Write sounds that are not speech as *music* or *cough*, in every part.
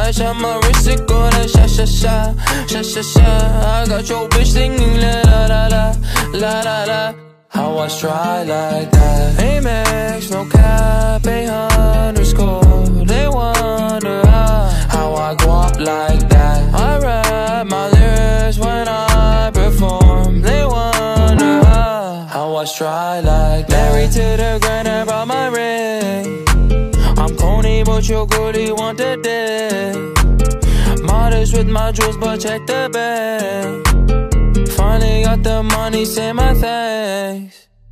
I shot my wrist, it go like sha sha sha, sha sha sha. I got your bitch singing la la la la, la la la. How I try like that. Amex, no cap, a underscore They wonder how, I go up like that. I rap my lyrics when I perform. They wonder how I try like that. Married to the grind, I brought my ring I'm corny, but your goodie want the dick Modest with my jewels, but check the bag. Finally got the money, say my thanks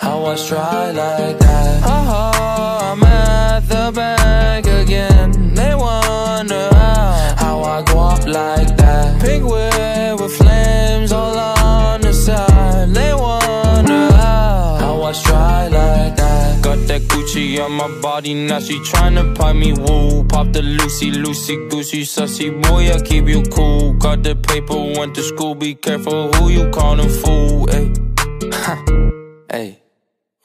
how I try like that. Oh, I'm at the bank again. They wonder how, how I go up like that. Pink whip with flames all on the side. They wonder how, how I try like that. Got that Gucci on my body, now she tryna pop me. Woo Pop the Lucy, Lucy, Goosey, sussy boy, I keep you cool. Got the paper, went to school, be careful who you callin' fool, ayy. *laughs* Hey.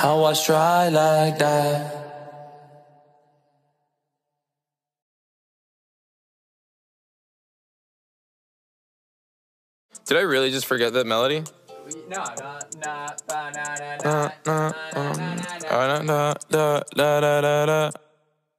how I try like that Did I really just forget that melody? No, no,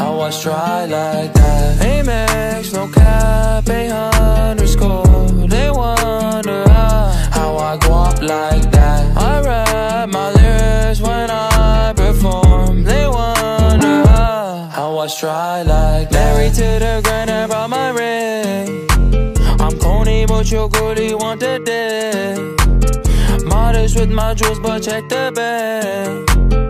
how I try like that. Amex, no cap, a underscore They wonder how, I go up like that. I rap my lyrics when I perform. They wonder how, I try like that. Married to the grind, I brought my ring. I'm corny, but your goodie want the dick. Modest with my jewels, but check the bag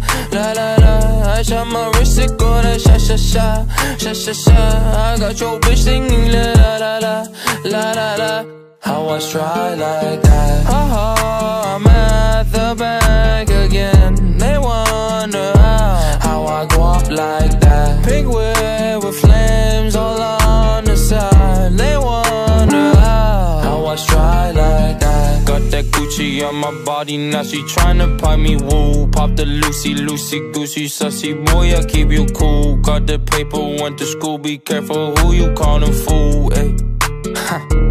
La la la, I shot my wrist, it go like sha sha sha. Sha sha sha, I got your bitch singing la la la la. La la la. How I try like that. Oh, I'm at the bank again. They wonder how, how I go up like that. Pink whip with Got that Gucci on my body, now she tryna pop me woo Pop the Lucy, Lucy, Goosey, sussy boy, I keep you cool. Got the paper, went to school, be careful who you callin' fool, ayy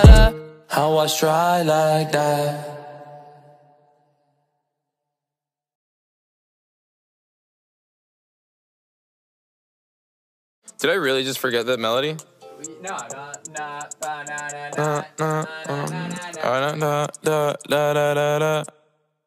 How I try like that. Did I really just forget that melody? No, no, no,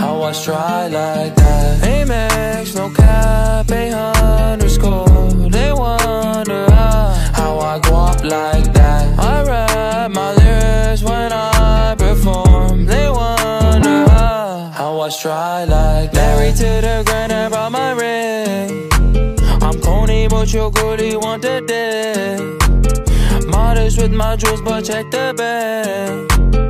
How I try like that. Amex, no cap, a underscore They wonder how, I go up like that. I rap my lyrics when I perform. They wonder how, I try like that. Married to the grind, I brought my ring. I'm Coney, but your goodie want the dick. Modest with my jewels, but check the bag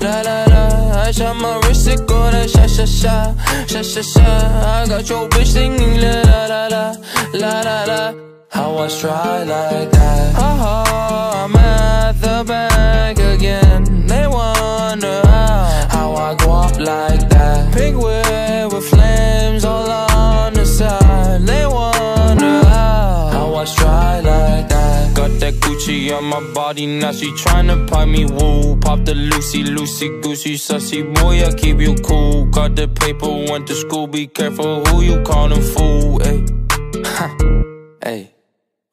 la la la. I shot my wrist, it go like sha sha sha, sha sha sha. I got your bitch singing la la la la, la la la. How I try like that. Oh, I'm at the bank again. They wonder how, how I go up like that. Pink whip with flames all on the side. They wonder how, how I try that. Gucci on my body, now she tryna pipe me woo. Pop the Lucy, Lucy, Goosey, sussy boy, I keep you cool. Got the paper, went to school, be careful who you callin' fool, ayy. *laughs* Hey.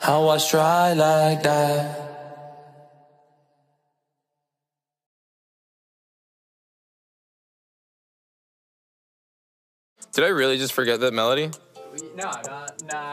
How I try like that. Did I really just forget that melody? No, no, no,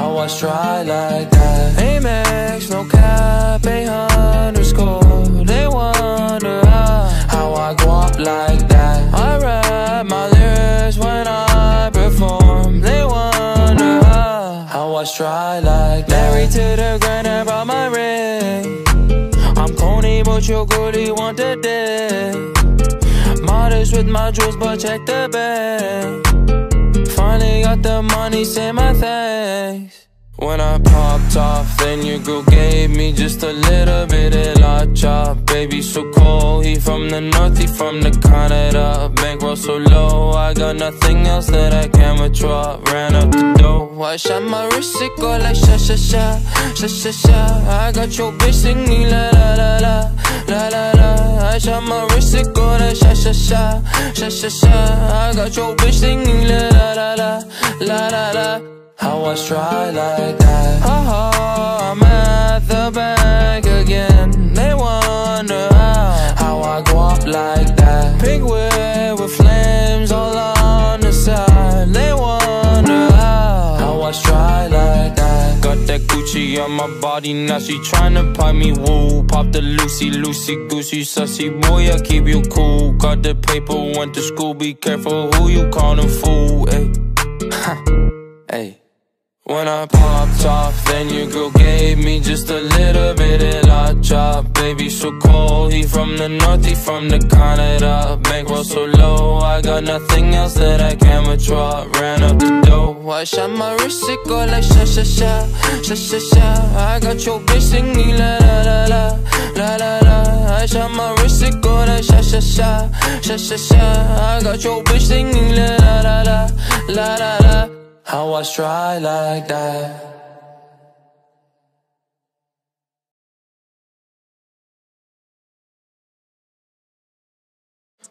I try like that. Amex, no cap, a underscore They wonder how, I go up like that. I rap my lyrics when I perform. They wonder how, I try like that. Married to the grind, I brought my ring. I'm Coney, but your goodie want the dick. Modest with my jewels, but check the bag Finally got the money, say my thanks. When I popped off, then your girl gave me just a little bit of la chop. Baby, so cold, he from the north, he from the Canada. Bankroll so low, I got nothing else that I can withdraw. Ran up the dough, I shot my wrist, it go like sha sha sha, sha sha sha. I got your bitch singing la la la la, la la la. I shot my wrist, it go that sha sha sha, sha sha sha. I got your bitch singing la la la la, la la la. How I try like that? Ha ha, I'm at the bank again. They wonder how, how I go up like Gucci on my body, now she tryna pipe me woo. Pop the Lucy, Lucy, Goosey, sussy boy, I keep you cool. Got the paper, went to school, be careful who you callin' fool. Ayy, *laughs* ayy. When I popped off, then your girl gave me just a little bit of chop. Baby, so cold, he from the north, he from the Canada. Bankroll so low, I got nothing else that I can withdraw. Ran up the dough, I shot my wrist, it go like sha sha sha, sha sha sha. I got your bitch singing la la la la, la la la. I shot my wrist, it go like sha sha sha, sha sha sha. I got your bitch singing la la la la, la la la. How I try like that?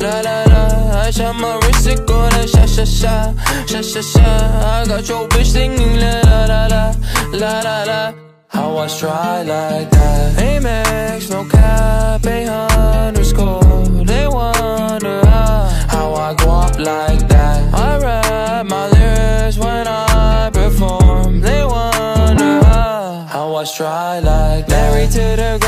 la la la. I shot my wrist, it go like sha sha sha, sha sha sha. I got your bitch singing la la la la, la la la. How I try like that. Amex, no cap, a underscore They wonder how, I go up like that. I rap my lyrics when I perform. They wonder how I try like that. Married to the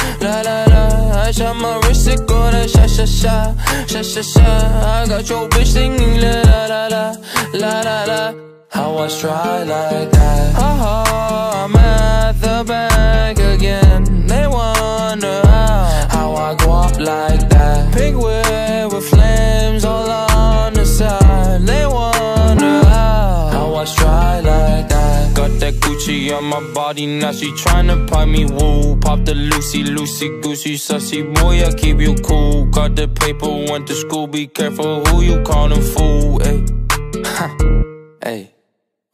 la la la. I shot my wrist, it go like sha sha sha, sha sha sha. I got your bitch singing la la la la, la la. How I try like that? Ha ha, I'm at the bank again. They wonder how, how I go up like that. Pink whip with Got that Gucci on my body, now she tryna pipe me woo. Pop the Lucy, Lucy, Goosey, sussy boy, I keep you cool. Got the paper, went to school, be careful who you callin' fool. Ayy, *laughs* ayy.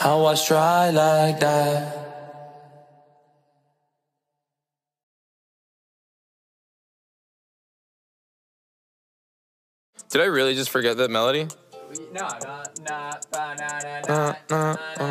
How I try like that. Did I really just forget that melody? No, no, no, uh, uh, uh.